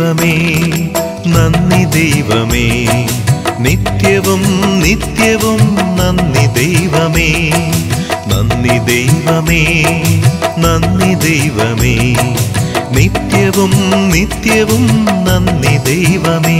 ദൈവമേ നന്ദി ദൈവമേ. നിത്യവും നിത്യവും നന്ദി ദൈവമേ. നന്ദി ദൈവമേ നന്ദി ദൈവമേ. നിത്യവും നിത്യവും നന്ദി ദൈവമേ.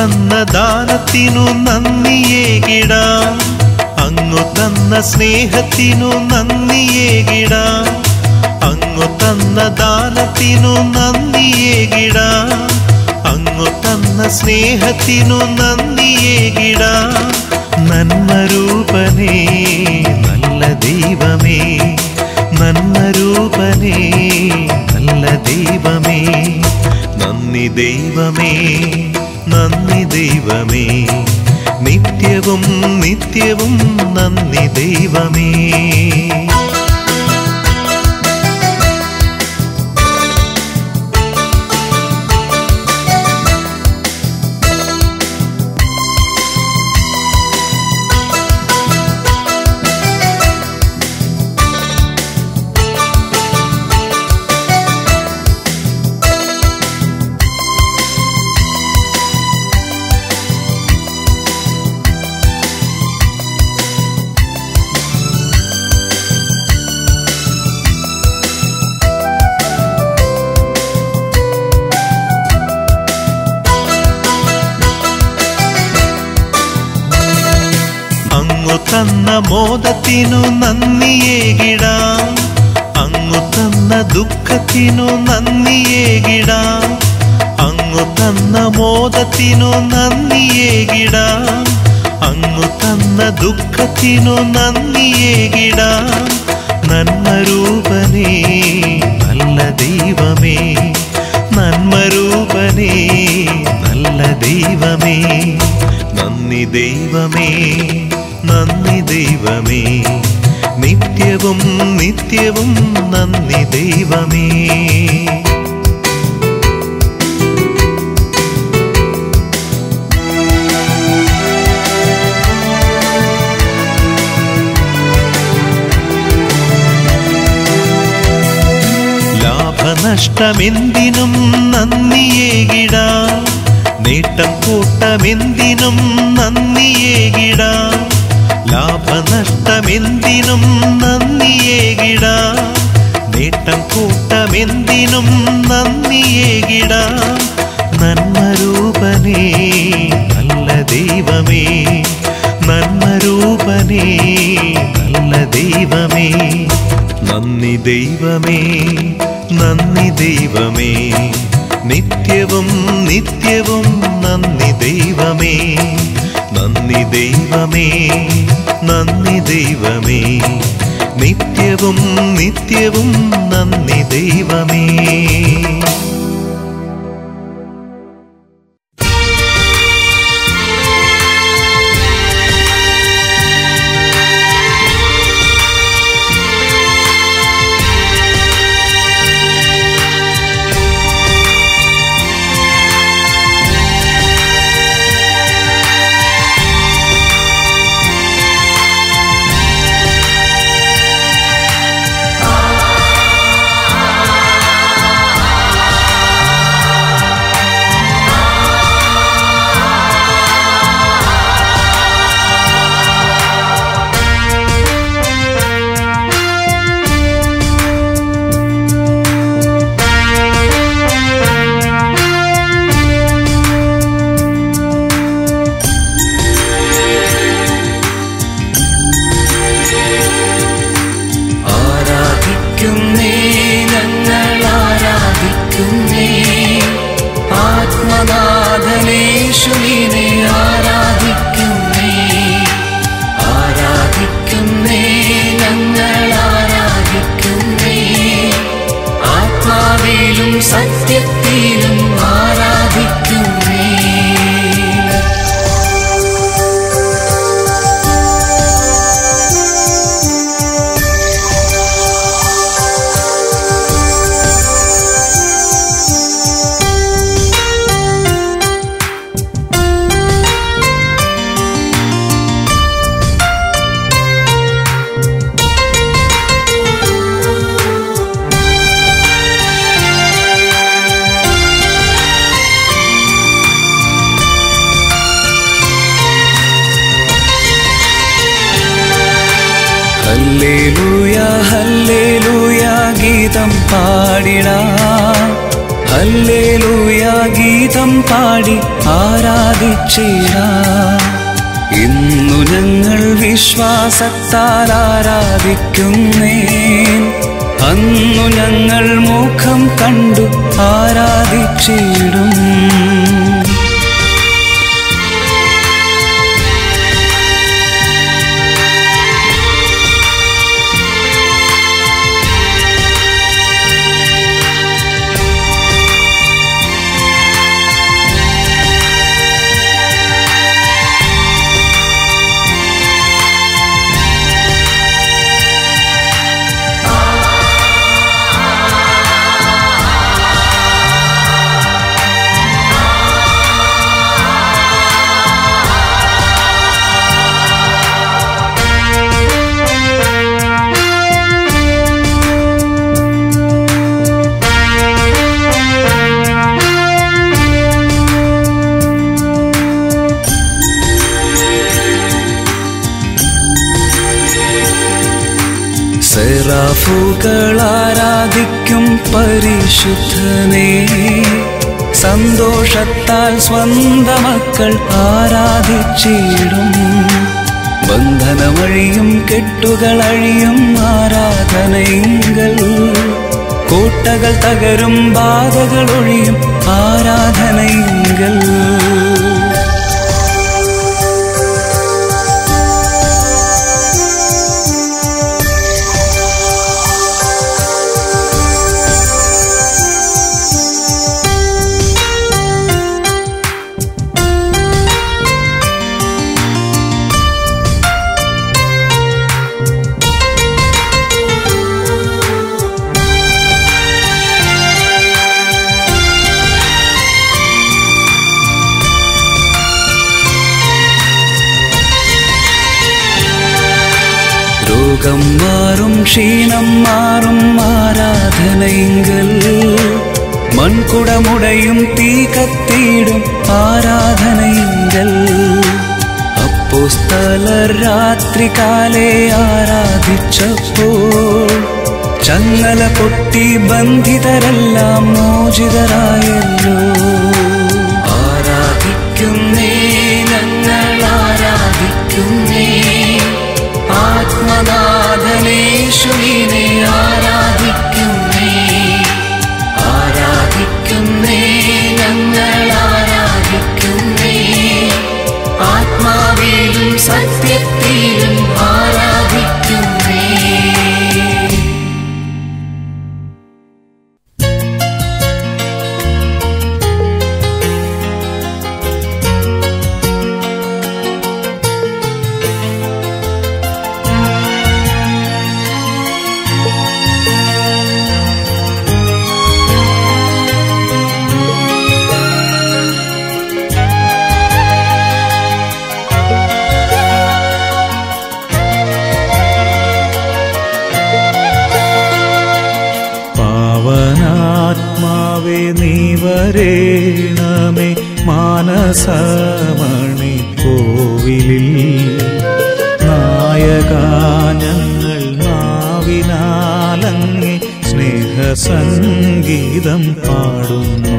തന്ന ദാനത്തിനു നന്ദിയേകിടാം അങ്ങു തന്ന സ്നേഹത്തിനു നന്ദിയേകിടാം അങ്ങു തന്ന ദാനത്തിനു നന്ദിയേകിടാം അങ്ങു തന്ന സ്നേഹത്തിനു നന്ദിയേകിടാം നന്മരൂപനേ നല്ല ദൈവമേ. നന്മരൂപനേ നല്ല ദൈവമേ. നന്ദി ദൈവമേ. നന്ദി ദൈവമേ. നിത്യവും നിത്യവും നന്ദി ദൈവമേ. തന്ന മോദത്തിനു നന്ദിയേകിടാം അങ്ങു തന്ന ദുഃഖത്തിനു നന്ദിയേകിടാം അങ്ങു തന്ന മോദത്തിനു നന്ദിയേകിടാം അങ്ങു തന്ന ദുഃഖത്തിനു നന്ദിയേകിടാം നന്മരൂപനേ നല്ല ദൈവമേ. നന്മരൂപനേ നല്ല ദൈവമേ. നന്ദി ദൈവമേ. നന്ദി ദൈവമേ. നിത്യവും നിത്യവും നന്ദി ദൈവമേ. ഷ്ടമെന്തിനും നന്ദിയേകിട നേട്ടം കൂട്ടമെന്തിനും നന്ദിയേകിടാം ലാഭനഷ്ടമെന്തിനും നന്ദിയേകിട നേട്ടം കൂട്ടമെന്തിനും നന്ദിയേകിട നന്മരൂപനേ നല്ല ദൈവമേ. നന്മരൂപനേ നല്ല ദൈവമേ. നന്ദി ദൈവമേ നന്ദി ദൈവമേ. നിത്യവും നിത്യവും നന്ദി ദൈവമേ. നന്ദി ദൈവമേ നന്ദി ദൈവമേ. നിത്യവും നിത്യവും നന്ദി ദൈവമേ. ഗീതം പാടിടാം. ഗീതം പാടി ആരാധിച്ചിടാം. ഇന്നു ഞങ്ങൾ വിശ്വാസത്താൽ ആരാധിക്കുന്നേ അന്നു ഞങ്ങൾ മുഖം കണ്ടു ആരാധിച്ചിടും. സന്തോഷത്താൽ സ്വന്ത മക്കൾ ആരാധിച്ചിടും ബന്ധനമഴിയും കെട്ടുകളഴിയും ആരാധനയിങ്കൽ കോട്ടകൾ തകരും ബാധകൾ ഒഴിയും ആരാധനയിങ്കൽ രോഗം മാറും ക്ഷീണം മാറും ആരാധനയെങ്കിൽ. മൺകുടമുടയും തീ കത്തിയിടും ആരാധനയെങ്കിൽ. അപ്പോസ്തലർ രാത്രി കാലേ ആരാധിച്ചപ്പോൾ ചങ്ങല പൊട്ടി ബന്ധിതരെല്ലാം മോചിതരായല്ലോ. ആത്മനാഥനേശുവിനെ ആരാധിക്കുന്നേ സ്നേഹസംഗീതം പാടുന്നു.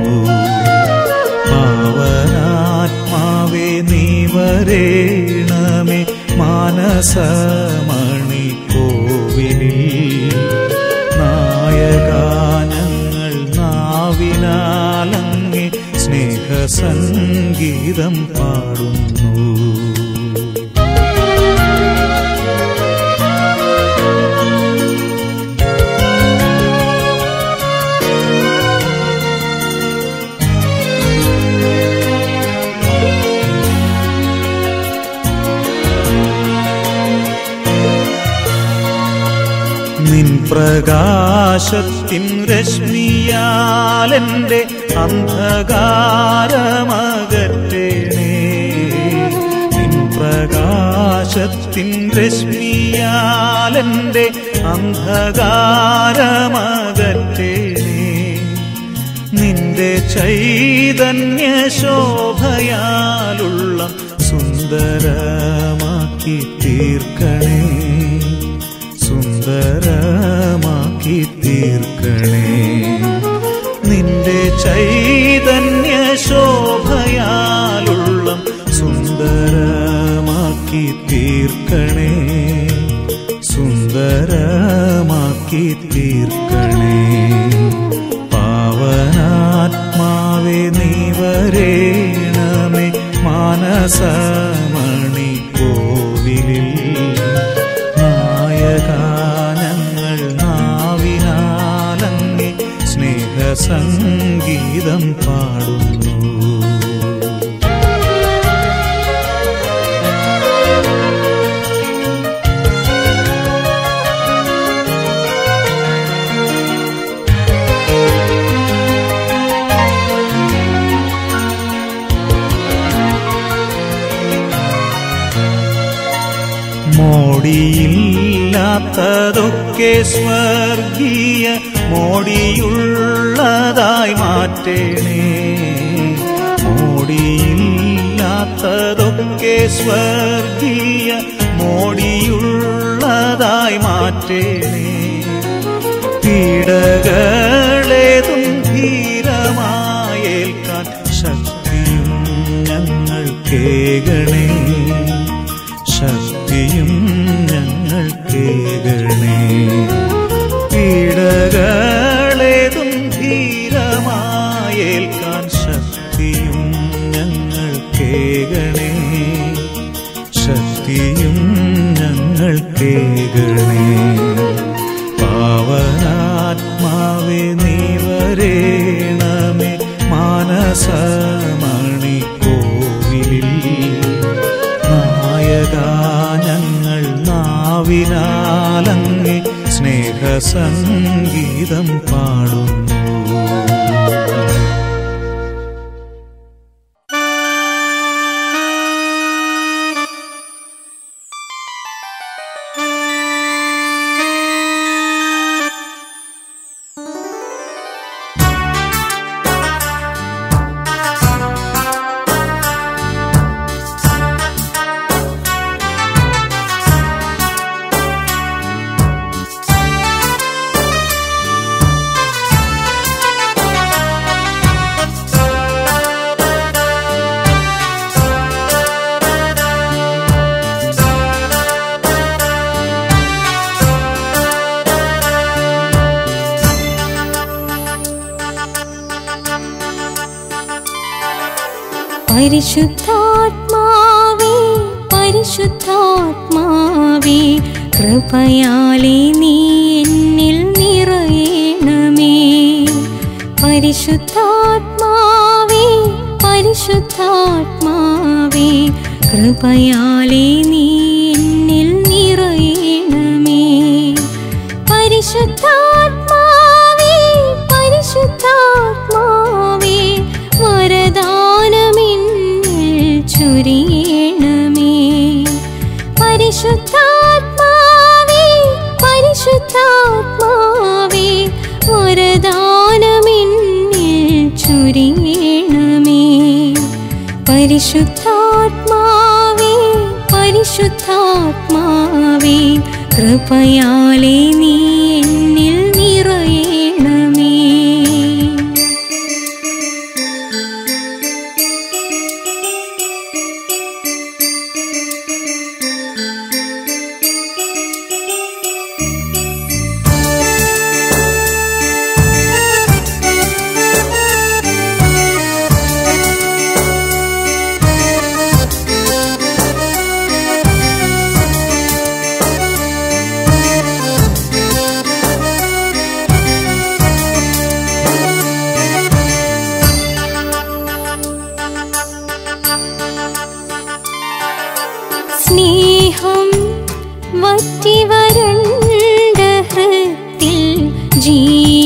പാവനാത്മാവേ നീ വരേണമേ മാനസമണി കോവിലിൽ. നായകാനങ്ങൾ നാവിനാലങ്ങി സ്നേഹസംഗീതം പാടുന്നു പ്രകാശത്തിൻ രശ്മിയാലെന്റെ അന്ധകാരമകറ്റേണേ. നിൻ പ്രകാശത്തിൻ രശ്മിയാലെന്റെ അന്ധകാരമകറ്റേണേ. നിന്റെ ചൈതന്യ ശോഭയാലുള്ള സുന്ദരമാക്കി തീർക്കണേ. സുന്ദരമാക്കി തീർക്കണേ. നിന്റെ ചൈതന്യ ശോഭയാലുള്ള സുന്ദരമാക്കി തീർക്കണേ. സുന്ദരമാക്കി തീർക്കണേ. പാവനാത്മാവേ നീ വരേണമേ മാനസ പീഡ പരിശുദ്ധാത്മാവേ കൃപയാലേ നീ എന്നിൽ നിറയണമേ. പരിശുദ്ധാത്മാവേ പരിശുദ്ധാത്മാവേ കൃപയാലേ നീ शुद्धात्मा त्मावि कृपयालेनि जी।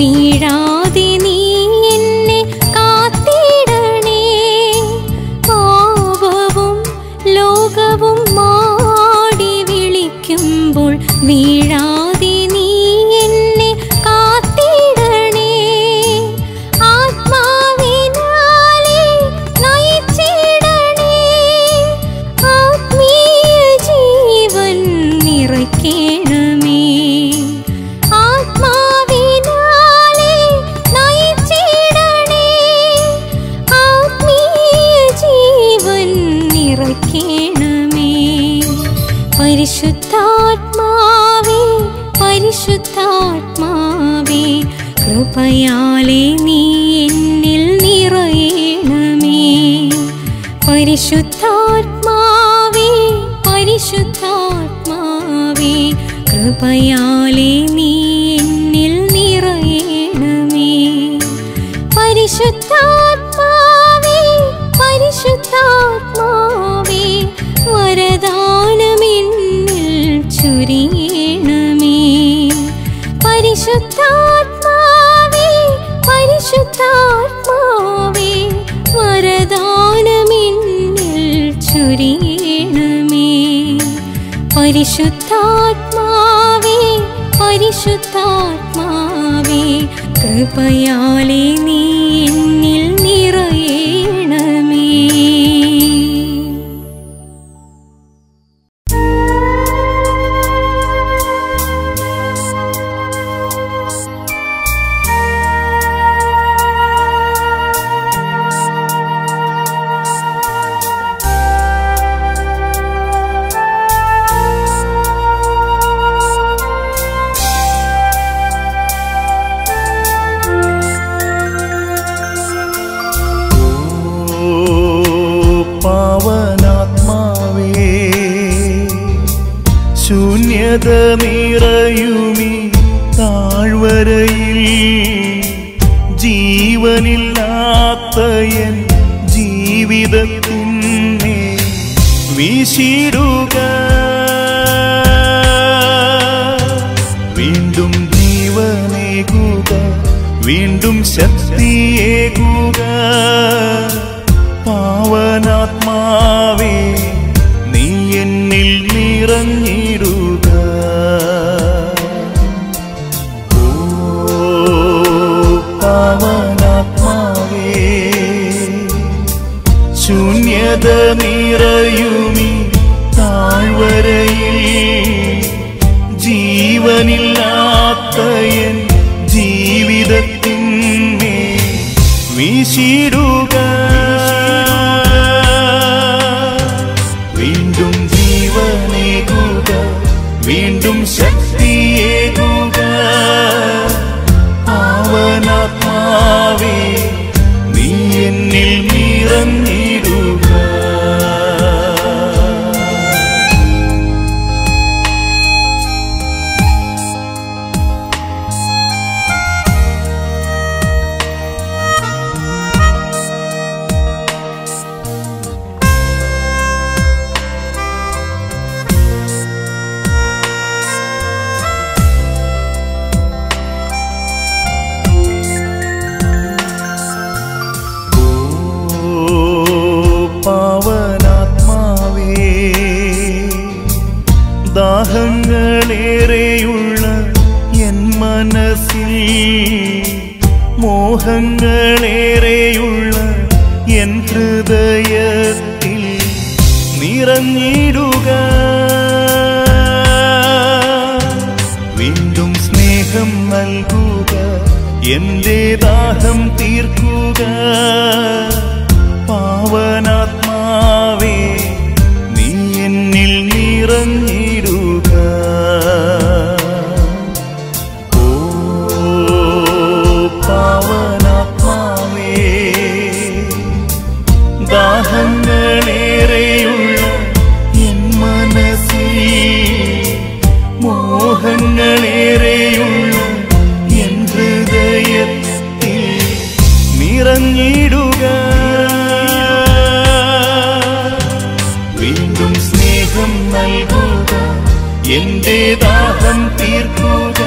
你让。ദയാലേ നീ എന്നിൽ നിറയണമേ. പരിശുദ്ധാത്മാവേ പരിശുദ്ധാത്മാവേ കൃപയാ परिशुद्धात्मावे परिशुद्धात्मावे कृपया ले ജീവിതത്തിന്നെ വീശിടുക വീണ്ടും ജീവനേകുക. വീണ്ടും ശക്തിയേകുക നിറയുമി താഴ്വരയിൽ. ജീവനില്ലാത്ത എൻ ജീവിതത്തിൻ വീശിടൂ നിറഞ്ഞിടുക വീണ്ടും സ്നേഹം നൽകുക. എന്റെ ദാഹം തീർക്കുക.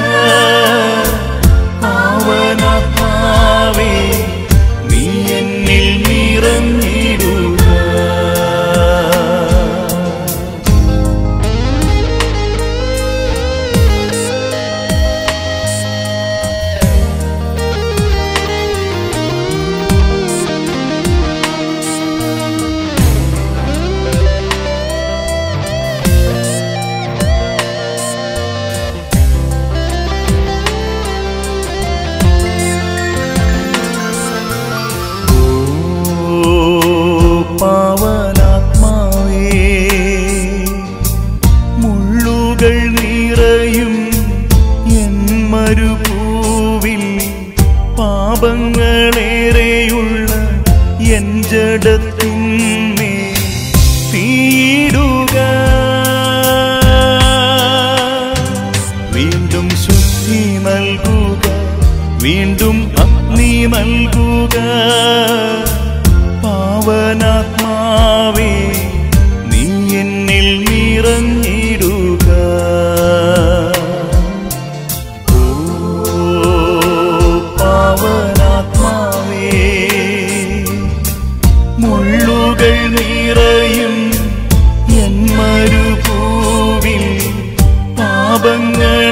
bâng ngơ